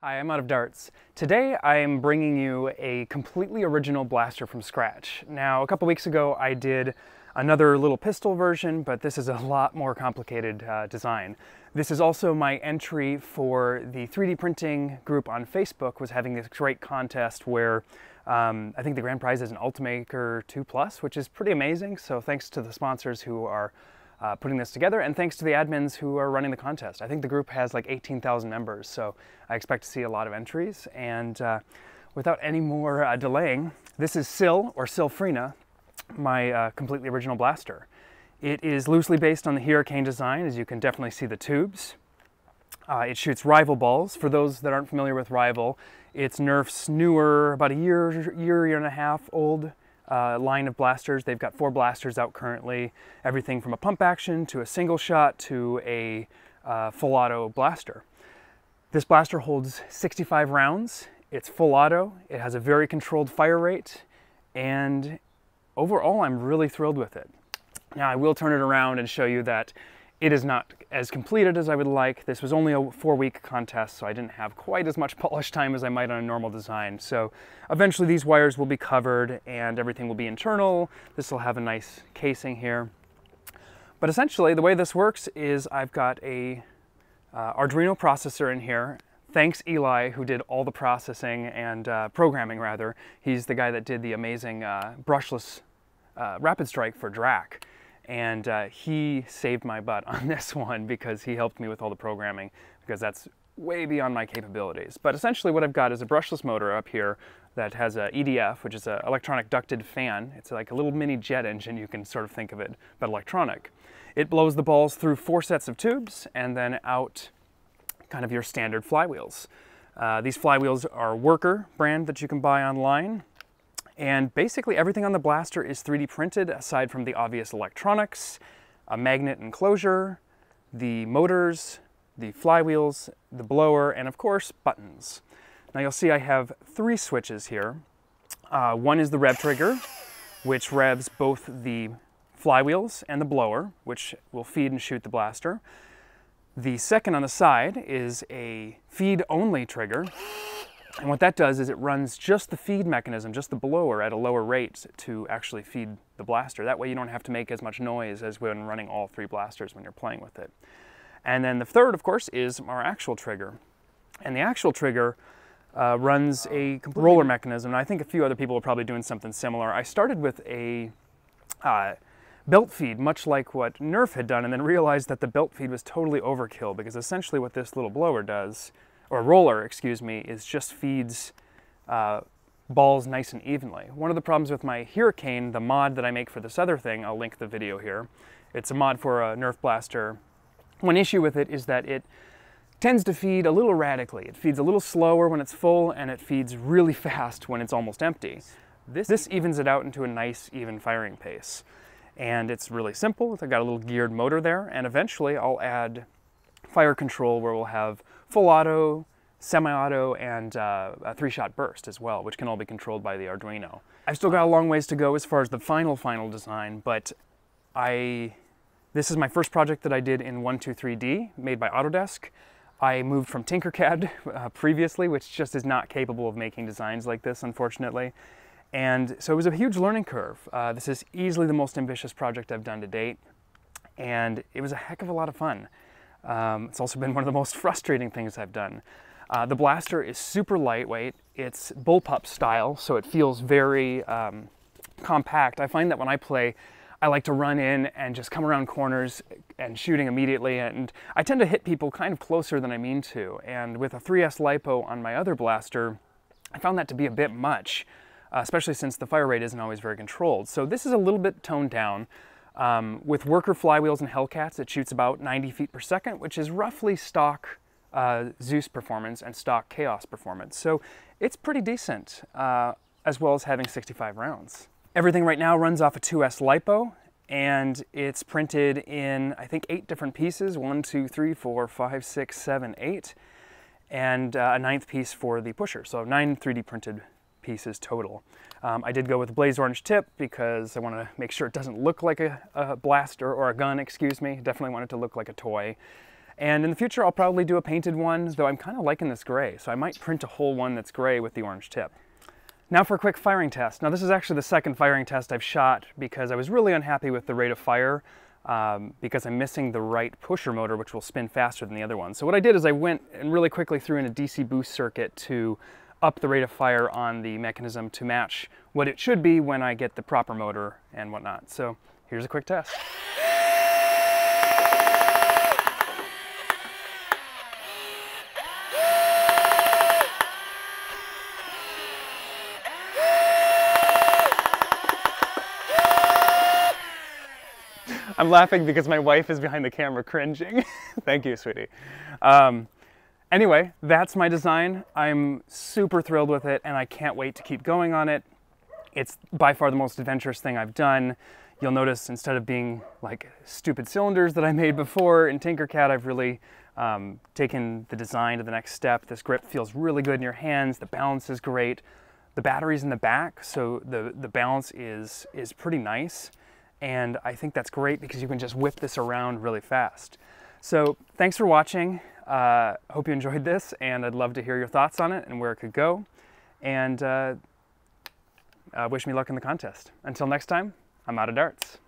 Hi, I'm out of darts. Today I am bringing you a completely original blaster from scratch. Now, a couple weeks ago I did another little pistol version, but this is a lot more complicated uh, design. This is also my entry for the 3D printing group on Facebook was having this great contest where um, I think the grand prize is an Ultimaker 2 Plus, which is pretty amazing. So thanks to the sponsors who are uh, putting this together, and thanks to the admins who are running the contest. I think the group has like 18,000 members, so I expect to see a lot of entries. And uh, without any more uh, delaying, this is Sil, or Sylphrena, my uh, completely original blaster. It is loosely based on the Hurricane design, as you can definitely see the tubes. Uh, it shoots rival balls. For those that aren't familiar with rival, it's Nerf's newer, about a year, year, year and a half old uh, line of blasters. They've got four blasters out currently, everything from a pump action to a single shot to a uh, full auto blaster. This blaster holds 65 rounds. It's full auto. It has a very controlled fire rate and overall I'm really thrilled with it. Now I will turn it around and show you that it is not as completed as I would like. This was only a four week contest, so I didn't have quite as much polish time as I might on a normal design. So eventually these wires will be covered and everything will be internal. This will have a nice casing here. But essentially the way this works is I've got a uh, Arduino processor in here. Thanks Eli, who did all the processing and uh, programming rather. He's the guy that did the amazing uh, brushless uh, Rapid Strike for DRAC and uh, he saved my butt on this one because he helped me with all the programming because that's way beyond my capabilities. But essentially what I've got is a brushless motor up here that has a EDF, which is an electronic ducted fan. It's like a little mini jet engine, you can sort of think of it, but electronic. It blows the balls through four sets of tubes and then out kind of your standard flywheels. Uh, these flywheels are Worker brand that you can buy online. And basically everything on the blaster is 3D printed aside from the obvious electronics, a magnet enclosure, the motors, the flywheels, the blower, and of course, buttons. Now you'll see I have three switches here. Uh, one is the rev trigger, which revs both the flywheels and the blower, which will feed and shoot the blaster. The second on the side is a feed-only trigger, and what that does is it runs just the feed mechanism, just the blower at a lower rate to actually feed the blaster. That way you don't have to make as much noise as when running all three blasters when you're playing with it. And then the third, of course, is our actual trigger. And the actual trigger uh, runs a roller mechanism. And I think a few other people are probably doing something similar. I started with a uh, belt feed, much like what Nerf had done, and then realized that the belt feed was totally overkill because essentially what this little blower does or roller, excuse me, is just feeds uh, balls nice and evenly. One of the problems with my Hurricane, the mod that I make for this other thing, I'll link the video here. It's a mod for a Nerf blaster. One issue with it is that it tends to feed a little erratically. It feeds a little slower when it's full and it feeds really fast when it's almost empty. This, this evens it out into a nice even firing pace. And it's really simple. I've got a little geared motor there and eventually I'll add fire control where we'll have full auto, semi-auto, and uh, a three-shot burst as well, which can all be controlled by the Arduino. I've still got a long ways to go as far as the final, final design, but I, this is my first project that I did in 123D, made by Autodesk. I moved from Tinkercad uh, previously, which just is not capable of making designs like this, unfortunately. And so it was a huge learning curve. Uh, this is easily the most ambitious project I've done to date, and it was a heck of a lot of fun. Um, it's also been one of the most frustrating things I've done. Uh, the blaster is super lightweight. It's bullpup style, so it feels very um, compact. I find that when I play, I like to run in and just come around corners and shooting immediately, and I tend to hit people kind of closer than I mean to. And with a 3S LiPo on my other blaster, I found that to be a bit much, uh, especially since the fire rate isn't always very controlled. So this is a little bit toned down. Um, with worker flywheels and Hellcats, it shoots about 90 feet per second, which is roughly stock uh, Zeus performance and stock Chaos performance. So it's pretty decent, uh, as well as having 65 rounds. Everything right now runs off a 2S LiPo, and it's printed in, I think, eight different pieces, one, two, three, four, five, six, seven, eight, and uh, a ninth piece for the pusher. So nine 3D printed pieces total. Um, I did go with blaze orange tip because I want to make sure it doesn't look like a, a, blaster or a gun, excuse me. Definitely want it to look like a toy. And in the future, I'll probably do a painted one, though I'm kind of liking this gray, so I might print a whole one that's gray with the orange tip. Now for a quick firing test. Now this is actually the second firing test I've shot because I was really unhappy with the rate of fire um, because I'm missing the right pusher motor, which will spin faster than the other one. So what I did is I went and really quickly threw in a DC boost circuit to up the rate of fire on the mechanism to match what it should be when I get the proper motor and whatnot. So here's a quick test. I'm laughing because my wife is behind the camera cringing. Thank you, sweetie. Um, anyway, that's my design. I'm super thrilled with it and I can't wait to keep going on it. It's by far the most adventurous thing I've done. You'll notice instead of being like stupid cylinders that I made before in Tinkercad, I've really um, taken the design to the next step. This grip feels really good in your hands. The balance is great. The battery's in the back, so the, the balance is, is pretty nice. And I think that's great because you can just whip this around really fast. So thanks for watching. Uh, hope you enjoyed this and I'd love to hear your thoughts on it and where it could go. And uh, uh, wish me luck in the contest. Until next time, I'm out of darts.